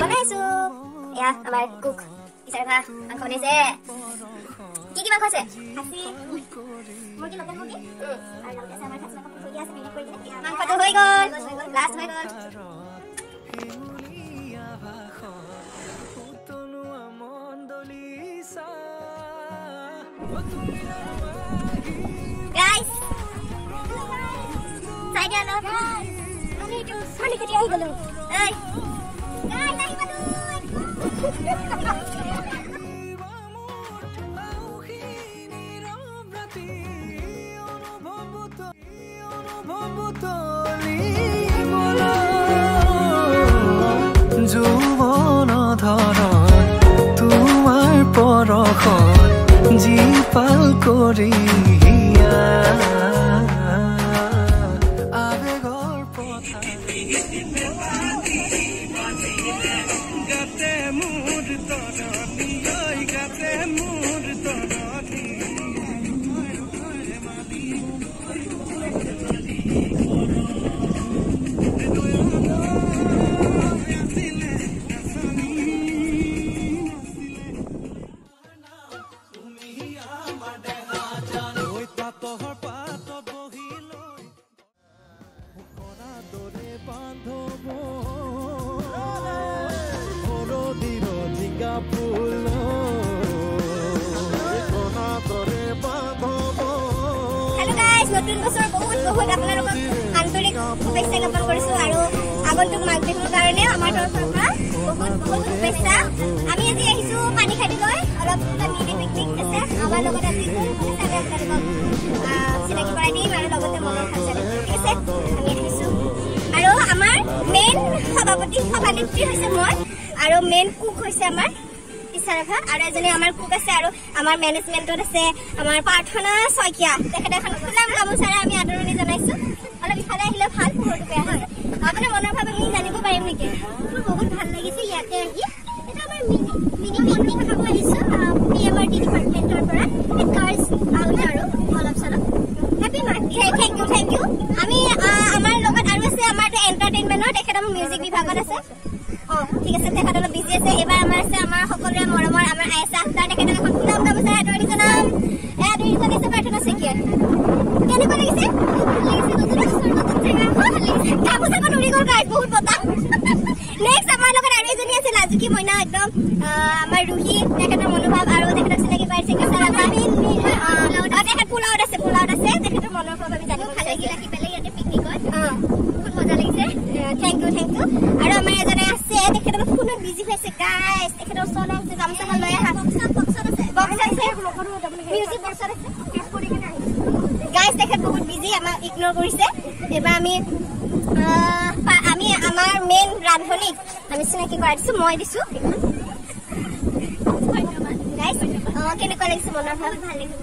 বনাইছো এয়া আমাৰ কুক বিচাৰে ভা মাংস বনাইছে কি কি মাংস আছে খাচী মুৰ্গী লোকেল মুৰ্গী আৰু লগতে আছে আমাৰ খাচী মাংস থৈ দিয়া আছে মেৰিনেট কৰি কিনে মাংসটো হৈ গ'ল লাষ্ট হৈ গ'ল Guys! চাই দিয়া অলপ। আমি এইটো পানী কাটি আহি গ'লো। ঐ! তোমাৰ পৰশত জীপাল কৰি আবেগৰ পথাৰ মোৰ গাতে মোৰ তৰণি নতুন বছৰ বহুত বহুত আপোনালোকক আন্তৰিক শুভেচ্ছা জ্ঞাপন কৰিছো আৰু আগন্তুক মাঘ বিহুৰ কাৰণে আমাৰ তৰফৰ পৰা বহুত বহুত শুভেচ্ছা। আমি আজি আহিছো পানী অলপ মিনি পিকনিক আছে। আমাৰ লগত আজি চিনাকি কৰাই দিম আৰু লগতে আৰু আমাৰ মেইন সভাপতি সভানেত্ৰী হৈছে মই আৰু মেইন কুক হৈছে আমাৰ ইচ্ছাৰেখা আৰু এজনী আমাৰ কুক আছে আৰু আমাৰ মেনেজমেণ্টত আছে। আমাৰ প্ৰাৰ্থনা শইকীয়া। তেখেতে এখন ফুলাম গামোচাৰে আমি আদৰণি জনাইছো। অলপ ইফালে আহিলে ভাল পোহৰটো বেয়া হয়। আপোনাৰ মনৰ ভাৱ আমি জানিব পাৰিম নেকি? বহুত ভাল লাগিছে ইয়াতে আহি। এটা আমাৰ মিনি মিনি পিকনিক খাব আহিছো পি এম আৰ টি ডিপাৰ্টমেণ্টৰ পৰা গাৰ্লছ আউট আৰু অলপ চলপ। Happy market thank you thank you আমি আমাৰ লগত আৰু আছে আমাৰ এণ্টাৰটেইনমেণ্টৰ তেখেত আমাৰ মিউজিক বিভাগত আছে। অ ঠিক আছে তেখেত অলপ বিজি আছে। এইবাৰ আমাৰ সকলোৰে মৰমৰ আমাৰ আয়েছা আখতাৰ তেখেতক এখন ফুলাম গামোচা আদৰণি জনাম এ আদৰণি জনাইছে প্ৰাৰ্থনা শইকীয়াই কেনেকুৱা লাগিছে মনোভাৱ আৰু তেখেতক চিনাকি পাইছে তেখেত পোলাওত আছে পোলাওত আছে তেখেতৰ মনৰ ভাৱ আমি জানিব ভাল লাগিল আহি পেলাই ইয়াতে পিকনিকত বহুত মজা লাগিছে থেংক ইউ থেংক ইউ আৰু আমাৰ এজনে আছে তেখেত অলপ ফোনত বিজি হৈছে গাইজ তেখেতৰ ওচৰলৈ আহিছে গামোচাখন লৈ আহা। বক্সত আছে মিউজিক বক্সত আছে। গাইজ তেখেত বহুত বিজি আমাক ইগন'ৰ কৰিছে। এইবাৰ আমি আমি আমাৰ মেইন ৰান্ধনীক আমি চিনাকি কৰাই দিছো মই দিছো। অ, কেনেকুৱা লাগিছে মনৰ ভাল ভাল লাগিছে।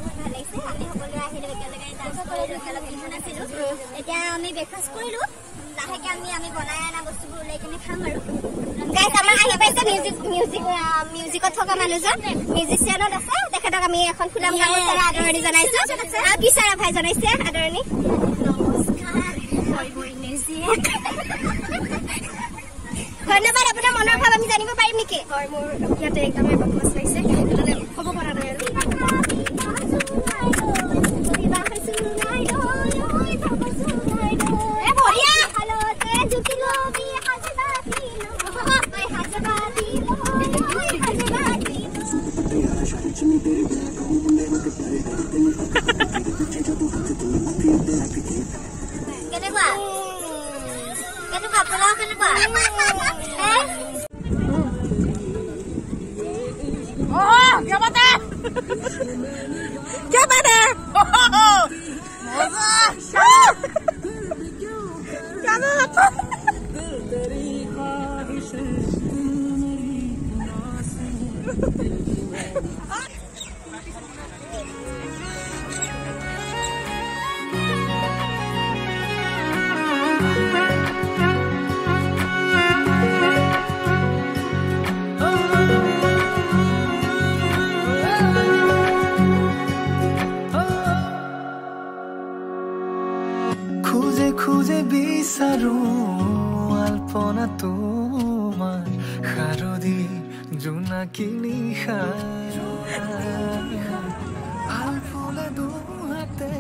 এতিয়া আমি ব্ৰেকফাষ্ট কৰিলো। লাহেকে আমি আমি বনাই অনা বস্তুবোৰ ওলাই কিনে খাম আৰু। গাইজ আমাৰ আহি পাইছে মিউজিক মিউজিক মিউজিকত থকা মানুহজন মিউজিচিয়ানত আছে। তেখেতক আমি এখন ফুলাম গামোচাৰে আদৰণি জনাইছো। আৰু কিশাৰা ভাই জনাইছে? আদৰণি। ধন্যবাদ আপোনাৰ মনৰ ভাৱ আমি জানিব পাৰিম নেকি? হয় মোৰ ইয়াতে একদমেই বদমাছ লাগিছে। সেইকাৰণে হ'ব পৰা নাই আৰু। Mm-hmm. আরও আলপনা তোমার খারদি জোনাকি নিশা আলপনা দু হাতে